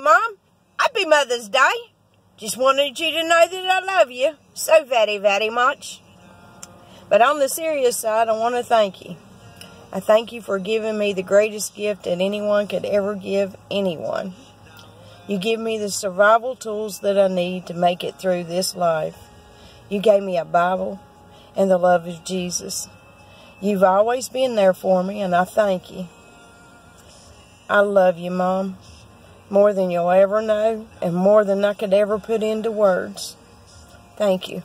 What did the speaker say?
Mom. Happy Mother's Day. Just wanted you to know that I love you so very, very much. But on the serious side, I want to thank you. I thank you for giving me the greatest gift that anyone could ever give anyone. You give me the survival tools that I need to make it through this life. You gave me a Bible and the love of Jesus. You've always been there for me, and I thank you. I love you, Mom, more than you'll ever know, and more than I could ever put into words. Thank you.